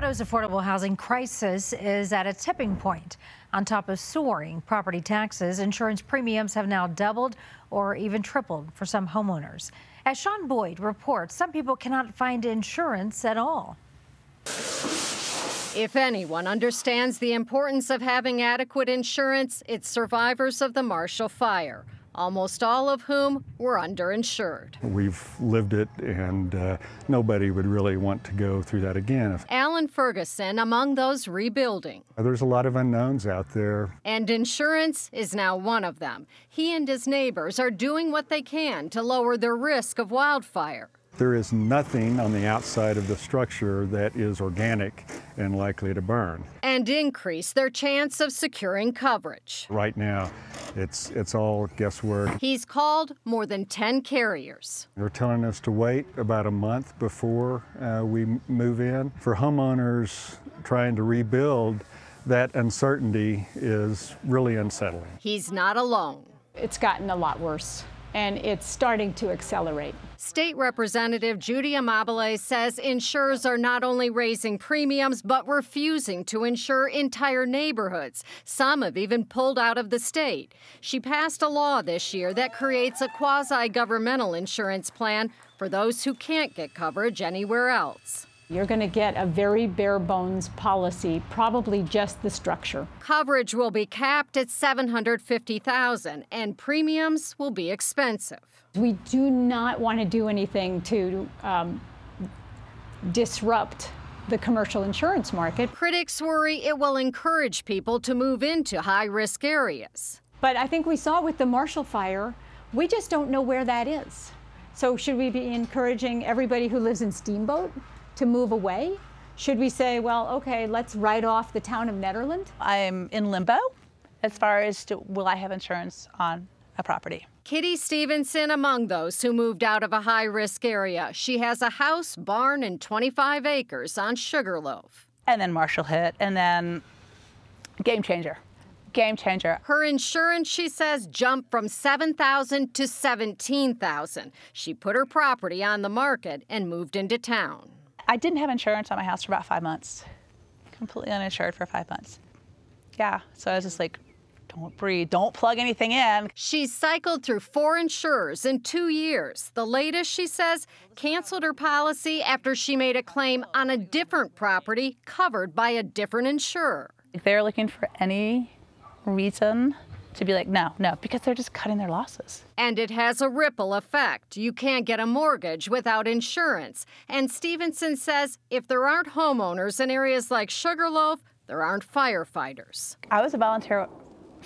Colorado's affordable housing crisis is at a tipping point. On top of soaring property taxes, insurance premiums have now doubled or even tripled for some homeowners. As Shaun Boyd reports, some people cannot find insurance at all. If anyone understands the importance of having adequate insurance, it's survivors of the Marshall Fire almost all of whom were underinsured. We've lived it, and uh, nobody would really want to go through that again. Alan Ferguson among those rebuilding. There's a lot of unknowns out there. And insurance is now one of them. He and his neighbors are doing what they can to lower their risk of wildfire. There is nothing on the outside of the structure that is organic and likely to burn. And increase their chance of securing coverage. Right now, it's, it's all guesswork. He's called more than 10 carriers. They're telling us to wait about a month before uh, we move in. For homeowners trying to rebuild, that uncertainty is really unsettling. He's not alone. It's gotten a lot worse and it's starting to accelerate. State Representative Judy Amabile says insurers are not only raising premiums, but refusing to insure entire neighborhoods. Some have even pulled out of the state. She passed a law this year that creates a quasi governmental insurance plan for those who can't get coverage anywhere else. You're going to get a very bare bones policy, probably just the structure. Coverage will be capped at 750,000 and premiums will be expensive. We do not want to do anything to um, disrupt the commercial insurance market. Critics worry it will encourage people to move into high-risk areas. But I think we saw with the Marshall Fire, we just don't know where that is. So should we be encouraging everybody who lives in Steamboat to move away? Should we say, well, okay, let's write off the town of Nederland? I'm in limbo as far as to will I have insurance on a property. Kitty Stevenson among those who moved out of a high risk area. She has a house, barn, and 25 acres on Sugarloaf. And then Marshall hit, and then game changer game changer. Her insurance, she says, jumped from 7,000 to 17,000. She put her property on the market and moved into town. I didn't have insurance on my house for about five months, completely uninsured for five months. Yeah, so I was just like, don't breathe, don't plug anything in. She's cycled through four insurers in two years. The latest, she says, canceled her policy after she made a claim on a different property covered by a different insurer. If they're looking for any reason to be like, no, no, because they're just cutting their losses. And it has a ripple effect. You can't get a mortgage without insurance. And Stevenson says if there aren't homeowners in areas like Sugarloaf, there aren't firefighters. I was a volunteer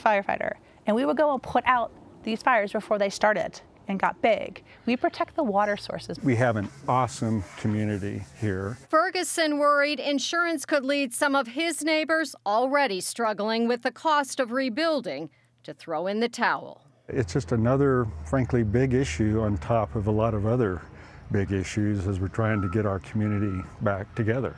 firefighter, and we would go and put out these fires before they started and got big. We protect the water sources. We have an awesome community here. Ferguson worried insurance could lead some of his neighbors already struggling with the cost of rebuilding to throw in the towel. It's just another, frankly, big issue on top of a lot of other big issues as we're trying to get our community back together.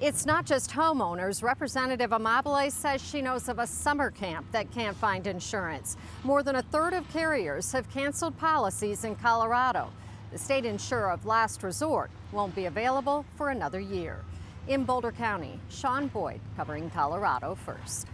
It's not just homeowners. Representative Amabile says she knows of a summer camp that can't find insurance. More than a third of carriers have canceled policies in Colorado. The state insurer of last resort won't be available for another year. In Boulder County, Shaun Boyd covering Colorado first.